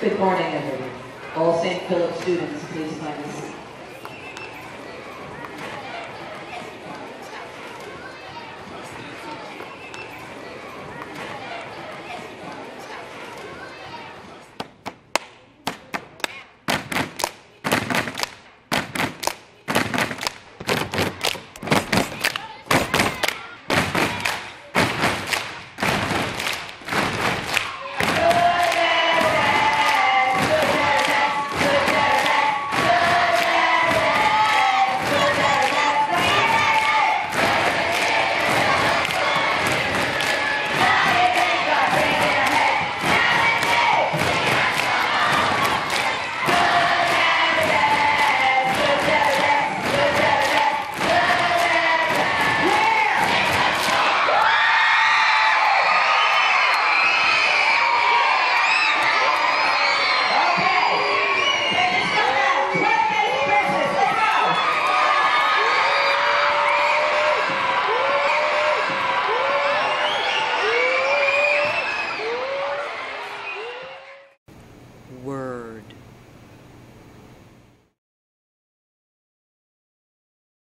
Good morning, everyone. All St. Philip students, please find a seat. Word.